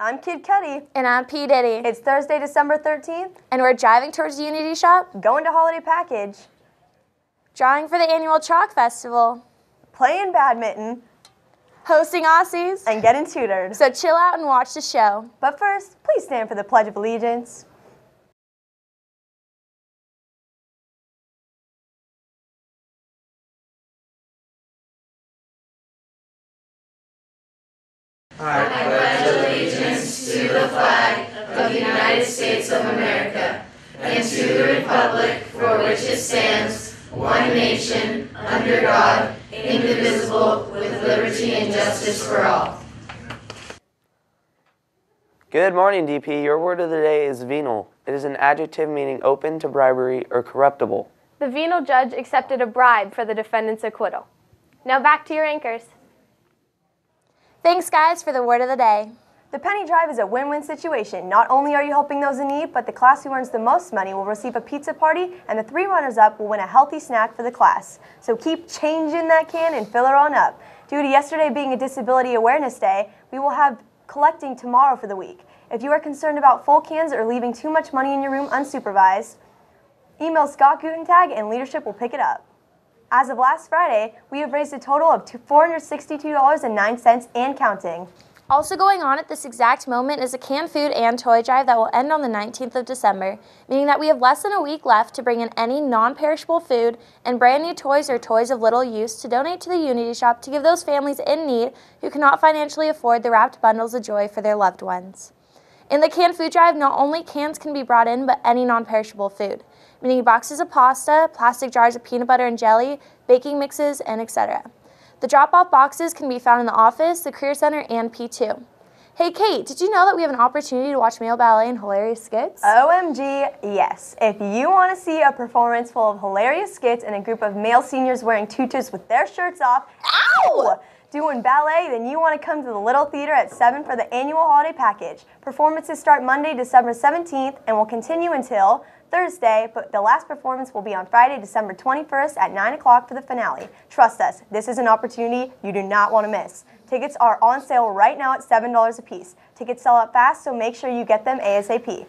I'm Kid Cudi. And I'm P. Diddy. It's Thursday, December 13th. And we're driving towards Unity Shop. Going to Holiday Package. Drawing for the annual Chalk Festival. Playing badminton. Hosting Aussies. And getting tutored. So chill out and watch the show. But first, please stand for the Pledge of Allegiance. I pledge allegiance to the flag of the United States of America and to the republic for which it stands, one nation, under God, indivisible, with liberty and justice for all. Good morning, DP. Your word of the day is venal. It is an adjective meaning open to bribery or corruptible. The venal judge accepted a bribe for the defendant's acquittal. Now back to your anchors. Thanks, guys, for the word of the day. The penny drive is a win-win situation. Not only are you helping those in need, but the class who earns the most money will receive a pizza party, and the three runners-up will win a healthy snack for the class. So keep changing that can and fill her on up. Due to yesterday being a Disability Awareness Day, we will have collecting tomorrow for the week. If you are concerned about full cans or leaving too much money in your room unsupervised, email Scott Gutentag and leadership will pick it up. As of last Friday, we have raised a total of $462.09 and counting. Also going on at this exact moment is a canned food and toy drive that will end on the 19th of December, meaning that we have less than a week left to bring in any non-perishable food and brand new toys or toys of little use to donate to the Unity Shop to give those families in need who cannot financially afford the wrapped bundles of joy for their loved ones. In the canned food drive, not only cans can be brought in, but any non-perishable food, meaning boxes of pasta, plastic jars of peanut butter and jelly, baking mixes, and etc. The drop-off boxes can be found in the office, the Career Center, and P2. Hey Kate, did you know that we have an opportunity to watch male ballet and hilarious skits? OMG, yes. If you want to see a performance full of hilarious skits and a group of male seniors wearing tutus with their shirts off, ow! Doing ballet, then you want to come to the Little Theater at 7 for the annual holiday package. Performances start Monday, December 17th and will continue until Thursday, but the last performance will be on Friday, December 21st at 9 o'clock for the finale. Trust us, this is an opportunity you do not want to miss. Tickets are on sale right now at $7 a piece. Tickets sell out fast, so make sure you get them ASAP.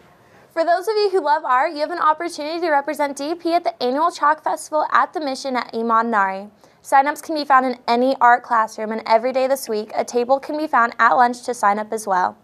For those of you who love art, you have an opportunity to represent DP at the annual Chalk Festival at the Mission at I Madonnari. Signups can be found in any art classroom, and every day this week, a table can be found at lunch to sign up as well.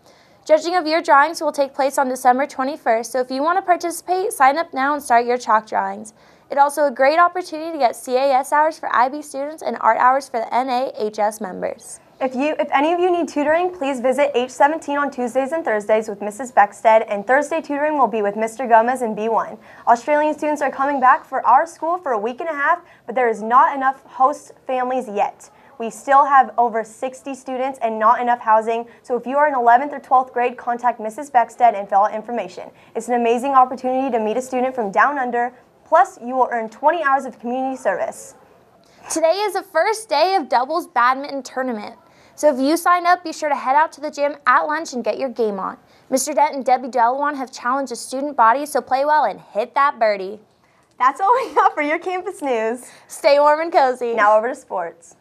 Judging of your drawings will take place on December 21st, so if you want to participate, sign up now and start your chalk drawings. It's also a great opportunity to get CAS hours for IB students and art hours for the NAHS members. If you, if any of you need tutoring, please visit H17 on Tuesdays and Thursdays with Mrs. Beckstead, and Thursday tutoring will be with Mr. Gomez in B1. Australian students are coming back for our school for a week and a half, but there is not enough host families yet. We still have over 60 students and not enough housing, so if you are in 11th or 12th grade, contact Mrs. Beckstead and fill out information. It's an amazing opportunity to meet a student from down under, plus you will earn 20 hours of community service. Today is the first day of doubles badminton tournament. So if you sign up, be sure to head out to the gym at lunch and get your game on. Mr. Dent and Debbie Delawan have challenged the student body, so play well and hit that birdie. That's all we got for your campus news. Stay warm and cozy. Now over to sports.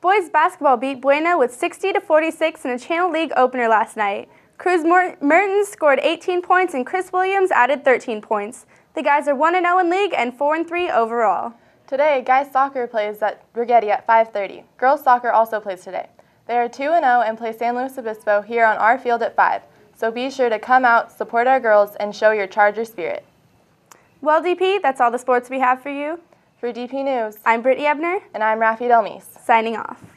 Boys basketball beat Buena with 60 to 46 in a Channel League opener last night. Cruz Mertens scored 18 points and Chris Williams added 13 points. The guys are 1-0 in league and 4-3 overall. Today, guys soccer plays at Righetti at 5.30. Girls soccer also plays today. They are 2-0 and play San Luis Obispo here on our field at 5. So be sure to come out, support our girls, and show your Charger spirit. Well, DP, that's all the sports we have for you. For DP News, I'm Brittany Ebner. And I'm Rafi Delmise. Signing off.